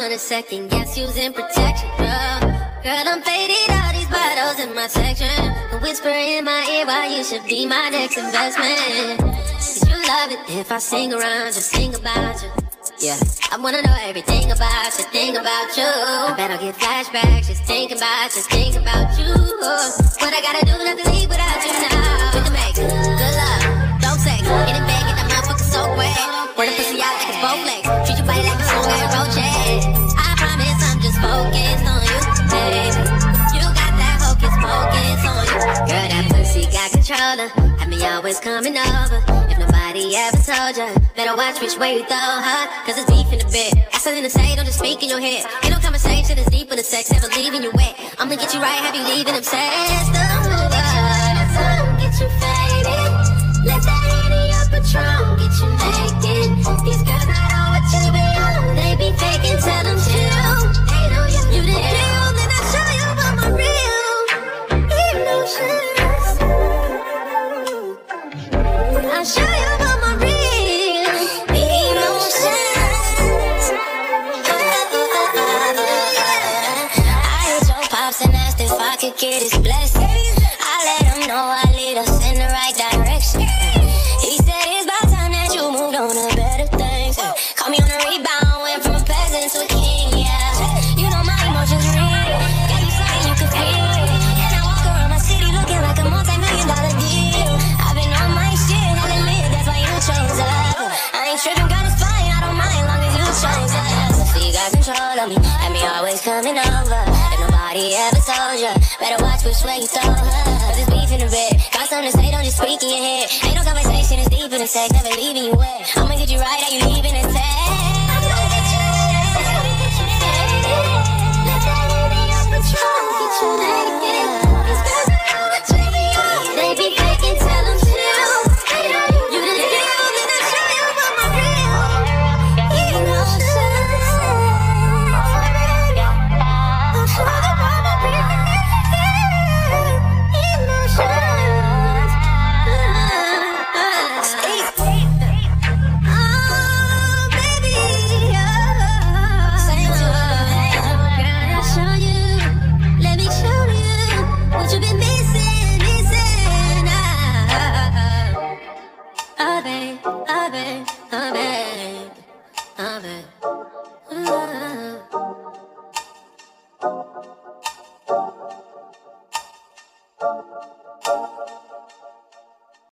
wanna second guess using protection, girl. Girl, I'm faded, all these bottles in my section. The whisper in my ear why you should be my next investment. Cause you love it if I sing around, just sing about you. Yeah, I wanna know everything about you, think about you. I bet I'll get flashbacks, just think about, just think about you. What I gotta do not to leave without you now. Got controller. Have me always coming over. If nobody ever told ya, better watch which way you throw her. Cause it's deep in the bed. Got something to say, don't just speak in your head. Ain't no conversation that's deeper than sex, never leaving you wet. I'm gonna get you right, have you leaving obsessed. Pops and asked if I could get his blessing. I let him know I lead us in the right direction. He said it's about time that you moved on to better things. Call me on the rebound, went from a peasant to a king, yeah. You know my emotions real. Got you something you can feel. And I walk around my city looking like a multi-million dollar deal. I've been on my shit, I'll admit that's why you chose up. I ain't tripping, got it's fine, I don't mind long as you chose up. So you got control of me, and me always coming over. Nobody ever told you, better watch which way you throw her. Cause it's beef in the bed. Got something to say, don't just speak in your head. Ain't no conversation, it's deep in the sex, never leaving you wet.